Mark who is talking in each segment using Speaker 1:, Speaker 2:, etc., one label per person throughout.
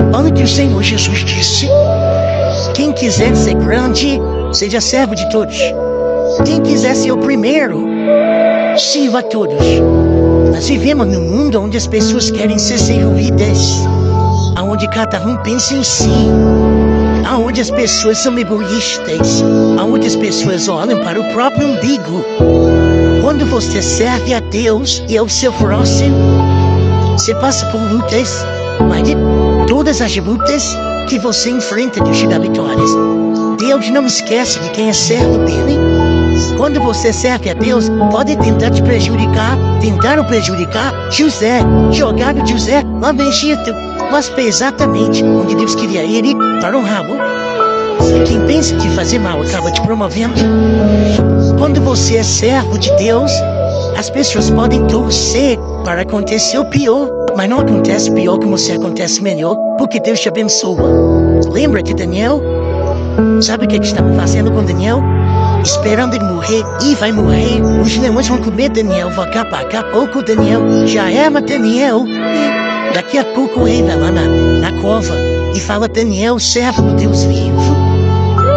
Speaker 1: Olha o Senhor Jesus disse. Quem quiser ser grande, seja servo de todos. Quem quiser ser o primeiro, sirva a todos. Nós vivemos num mundo onde as pessoas querem ser servidas, onde cada um pensa em si, onde as pessoas são egoístas, onde as pessoas olham para o próprio umbigo. Quando você serve a Deus e ao seu próximo, você passa por lutas, mas de todas as lutas que você enfrenta, Deus te dá vitórias. Deus não esquece de quem é servo dele. Quando você serve a Deus, pode tentar te prejudicar, tentar o prejudicar. José, jogado José lá no Egito, mas foi exatamente onde Deus queria ele para honrá-lo. Quem pensa que fazer mal acaba te promovendo. Quando você é servo de Deus, as pessoas podem torcer para acontecer o pior, mas não acontece pior como se acontece melhor, porque Deus te abençoa. Lembra de Daniel? Sabe o que, que estava fazendo com Daniel? Esperando ele morrer e vai morrer. Os leões vão comer Daniel, vão acabar. Daqui a pouco Daniel já ama Daniel. E daqui a pouco ele vai lá na, na cova e fala: Daniel, servo do Deus vivo.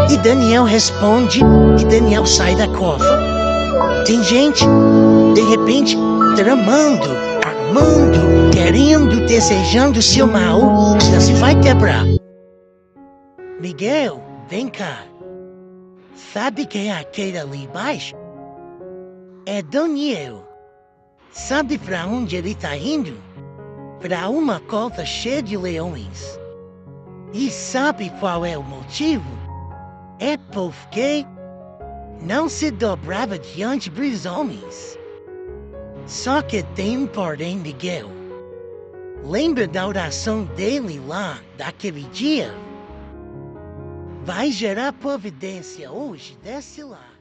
Speaker 1: E Daniel responde e Daniel sai da cova. Tem gente, de repente, tramando, armando, querendo, desejando seu mal, já se vai quebrar. Miguel, vem cá. Sabe quem é aquele ali embaixo? É Daniel. Sabe para onde ele está indo? Para uma cova cheia de leões. E sabe qual é o motivo? É porque não se dobrava diante dos homens. Só que tem um porém, Miguel. Lembra da oração dele lá, daquele dia? Vai gerar providência hoje, desce lá.